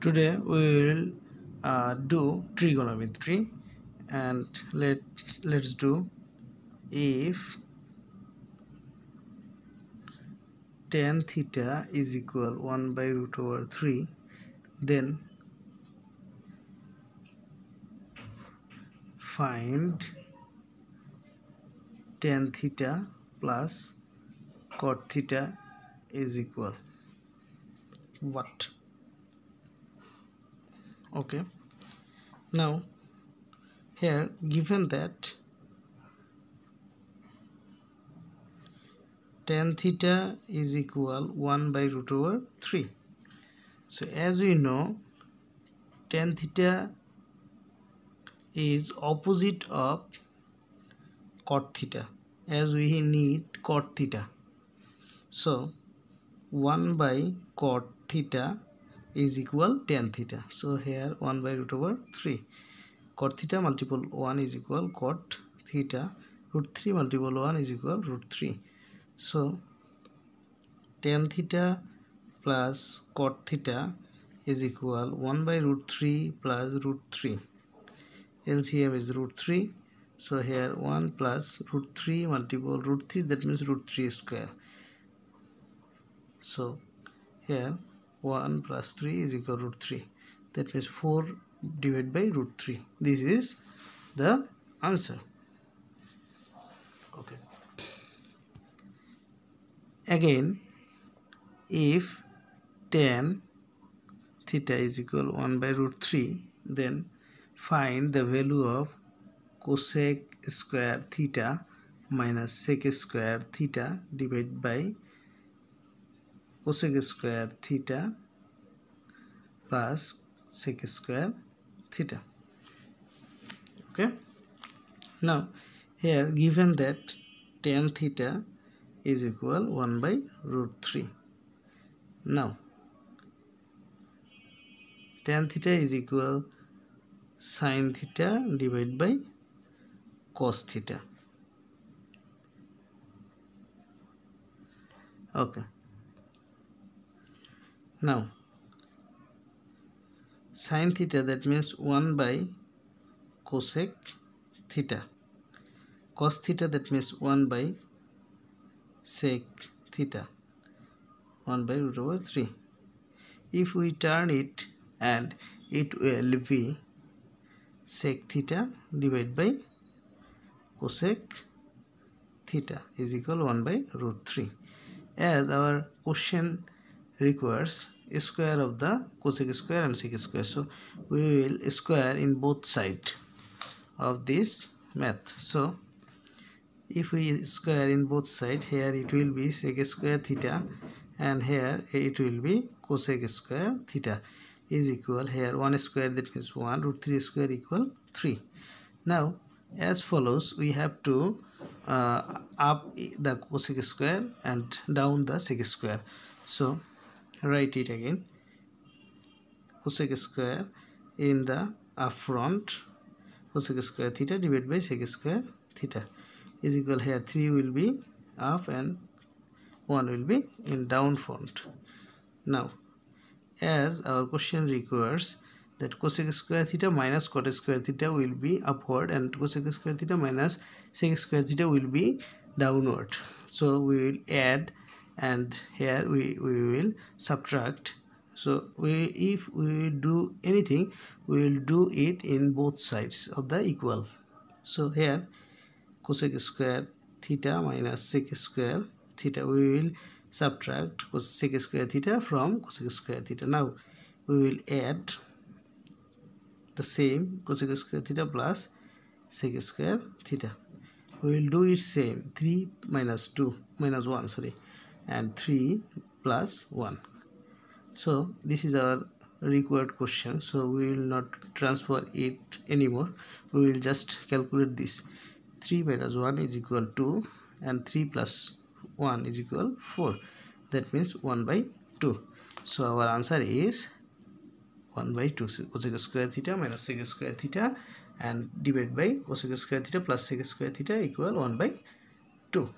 today we will uh, do trigonometry and let let's do if tan theta is equal 1 by root over 3 then find tan theta plus cot theta is equal. What okay. Now here given that tan theta is equal 1 by root over 3 so as we know tan theta is opposite of cot theta as we need cot theta. So 1 by cot theta is equal tan theta. So here 1 by root over 3 cot theta multiple 1 is equal cot theta root 3 multiple 1 is equal root 3 so tan theta plus cot theta is equal 1 by root 3 plus root 3 LCM is root 3 so here 1 plus root 3 multiple root 3 that means root 3 square. So here 1 plus 3 is equal to root 3 that means 4 divided by root 3 this is the answer. Okay. Again if tan theta is equal 1 by root 3 then find the value of cosec square theta minus sec square theta divided by cosec square theta plus sec square theta. Okay? Now here given that tan theta is equal 1 by root 3 now tan theta is equal sine theta divided by cos theta. Okay now sine theta that means 1 by cosec theta. Cos theta that means 1 by sec theta. 1 by root over 3 if we turn it and it will be sec theta divided by cosec theta is equal 1 by root 3 as our question requires square of the cosec square and sec square. So we will square in both side of this math. So if we square in both side here it will be sec square theta and here it will be cosec square theta is equal here 1 square that means 1 root 3 square equal 3 now as follows we have to uh, up the cosec square and down the sec square. So write it again. Cosec square in the up front. Cosec square theta divided by sec square theta. Is equal here 3 will be up and 1 will be in down front now as our question requires that cosec square theta minus cot square theta will be upward and cosec square theta minus sec square theta will be downward. So we will add and here we, we will subtract. So we if we do anything we will do it in both sides of the equal. So here cosec square theta minus sec square theta we will subtract sec square theta from cosec square theta. Now we will add the same cosec square theta plus sec square theta. We will do it same 3 minus 2 minus 1 sorry and 3 plus 1 so this is our required question. So we will not transfer it anymore. We will just calculate this. 3 minus 1 is equal to and 3 plus 1 is equal 4 that means 1 by 2 so our answer is 1 by 2 cosec square theta minus sec square theta and divided by cosec square theta plus sec square theta equal 1 by 2